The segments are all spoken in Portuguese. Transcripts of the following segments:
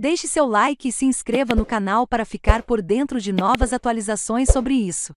Deixe seu like e se inscreva no canal para ficar por dentro de novas atualizações sobre isso.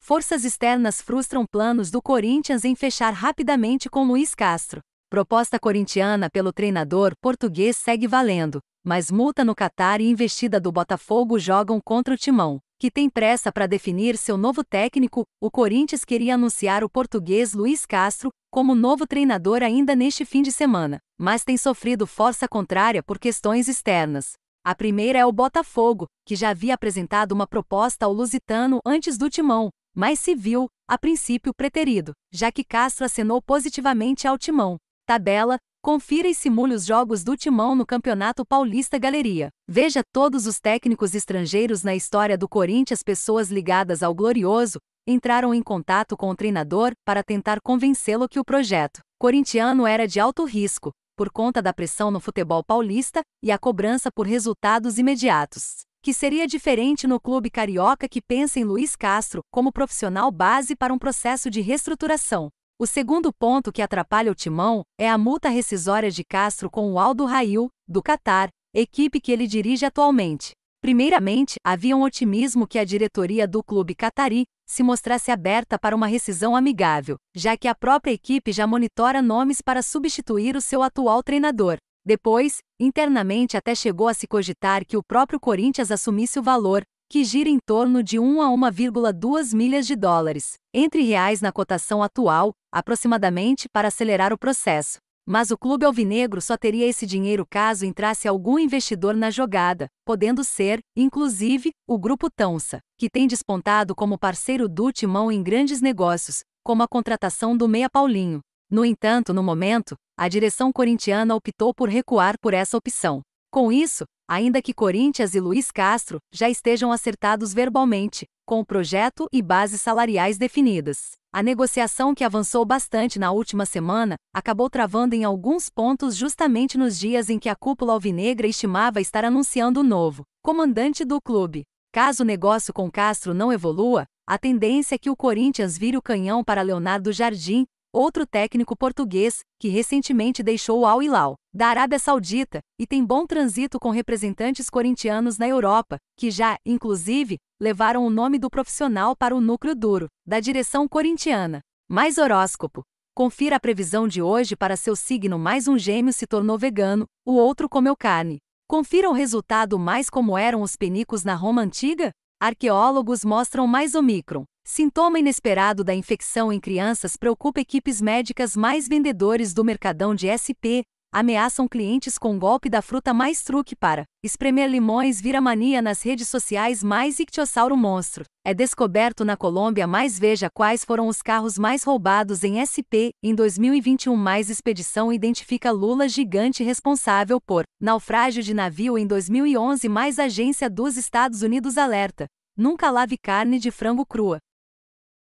Forças externas frustram planos do Corinthians em fechar rapidamente com Luiz Castro. Proposta corintiana pelo treinador português segue valendo, mas multa no Catar e investida do Botafogo jogam contra o Timão, que tem pressa para definir seu novo técnico. O Corinthians queria anunciar o português Luiz Castro como novo treinador ainda neste fim de semana, mas tem sofrido força contrária por questões externas. A primeira é o Botafogo, que já havia apresentado uma proposta ao Lusitano antes do Timão, mas se viu, a princípio, preterido, já que Castro acenou positivamente ao Timão. Tabela: Confira e simule os jogos do Timão no Campeonato Paulista Galeria. Veja todos os técnicos estrangeiros na história do Corinthians, pessoas ligadas ao Glorioso, entraram em contato com o treinador para tentar convencê-lo que o projeto corintiano era de alto risco, por conta da pressão no futebol paulista e a cobrança por resultados imediatos. Que seria diferente no clube carioca que pensa em Luiz Castro como profissional base para um processo de reestruturação. O segundo ponto que atrapalha o timão é a multa rescisória de Castro com o Aldo Rail, do Qatar, equipe que ele dirige atualmente. Primeiramente, havia um otimismo que a diretoria do clube catari se mostrasse aberta para uma rescisão amigável, já que a própria equipe já monitora nomes para substituir o seu atual treinador. Depois, internamente até chegou a se cogitar que o próprio Corinthians assumisse o valor, que gira em torno de 1 a 1,2 milhas de dólares, entre reais na cotação atual, aproximadamente para acelerar o processo. Mas o clube alvinegro só teria esse dinheiro caso entrasse algum investidor na jogada, podendo ser, inclusive, o Grupo Tãosa, que tem despontado como parceiro do Timão em grandes negócios, como a contratação do Meia Paulinho. No entanto, no momento, a direção corintiana optou por recuar por essa opção. Com isso, ainda que Corinthians e Luiz Castro já estejam acertados verbalmente, com o projeto e bases salariais definidas. A negociação que avançou bastante na última semana acabou travando em alguns pontos justamente nos dias em que a cúpula alvinegra estimava estar anunciando o novo comandante do clube. Caso o negócio com Castro não evolua, a tendência é que o Corinthians vire o canhão para Leonardo Jardim, outro técnico português, que recentemente deixou o Al Hilal, da Arábia Saudita, e tem bom trânsito com representantes corintianos na Europa, que já, inclusive, levaram o nome do profissional para o núcleo duro, da direção corintiana. Mais horóscopo. Confira a previsão de hoje para seu signo mais um gêmeo se tornou vegano, o outro comeu carne. Confira o resultado mais como eram os penicos na Roma antiga? Arqueólogos mostram mais Omicron. Sintoma inesperado da infecção em crianças preocupa equipes médicas mais vendedores do mercadão de SP, ameaçam clientes com golpe da fruta mais truque para espremer limões vira mania nas redes sociais mais ictiossauro monstro. É descoberto na Colômbia mais veja quais foram os carros mais roubados em SP. Em 2021 mais expedição identifica Lula gigante responsável por naufrágio de navio em 2011 mais agência dos Estados Unidos alerta. Nunca lave carne de frango crua.